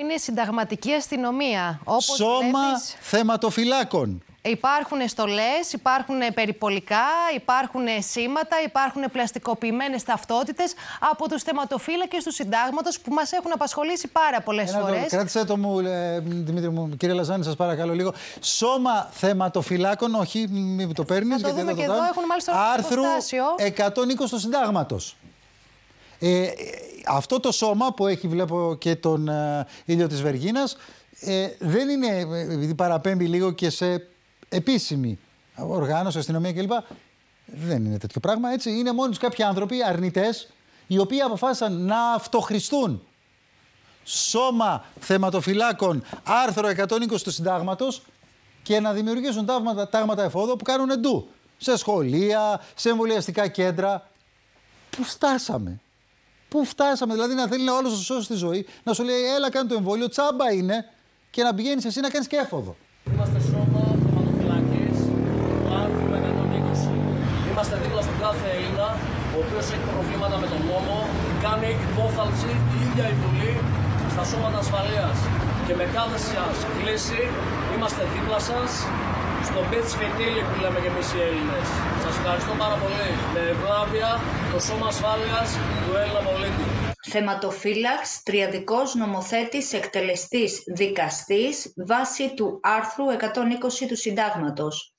Είναι συνταγματική αστυνομία. Όπως Σώμα βλέπεις... θεματοφυλάκων. Υπάρχουν στολές, υπάρχουν περιπολικά, υπάρχουν σήματα, υπάρχουν πλαστικοποιημένες ταυτότητες από τους θεματοφύλακες του συντάγματος που μας έχουν απασχολήσει πάρα πολλές φορές. Κράτησε το μου, ε, Δημήτρη μου, κύριε Λαζάνη, σας παρακαλώ λίγο. Σώμα θεματοφυλάκων, όχι, μην το παίρνεις. Να το δούμε και εδώ, έχουν μάλιστα άρθρου 120 του συντάγματος. Ε, αυτό το σώμα που έχει βλέπω και τον ε, ήλιο της Βεργίνας ε, δεν είναι, ε, επειδή παραπέμπει λίγο και σε επίσημη οργάνωση, αστυνομία κλπ. Δεν είναι τέτοιο πράγμα έτσι. Είναι μόνοι τους κάποιοι άνθρωποι αρνητές, οι οποίοι αποφάσισαν να αυτοχρηστούν σώμα θεματοφυλάκων άρθρο 120 του συντάγματος και να δημιουργήσουν τάγματα, τάγματα εφόδου που κάνουν εντού. Σε σχολεία, σε εμβολιαστικά κέντρα. Πού φτάσαμε. Πού φτάσαμε, δηλαδή να θέλει όλος να σου σώσει τη ζωή, να σου λέει έλα κάνει το εμβόλιο, τσάμπα είναι και να πηγαίνεις εσύ να κάνεις και έφοδο. Είμαστε σώμα Είμαστε δίπλα στον κάθε Έλληνα, ο οποίος έχει προβλήματα με τον νόμο, κάνει υπόθαλψη η ίδια η Βουλή στα σώματα ασφαλείας. Και με κάθε σα κλίση είμαστε δίπλα σας στο μπέτς φετίλι που λέμε και εμείς οι Έλληνες. Σας ευχαριστώ πάρα πολύ. Με ευλάβεια το σώμα ασφάλειας του Έλληνα πολίτη. Θεματοφύλαξ, τριαδικός νομοθέτης, εκτελεστής, δικαστής, βάσει του άρθρου 120 του Συντάγματος.